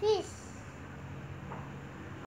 fish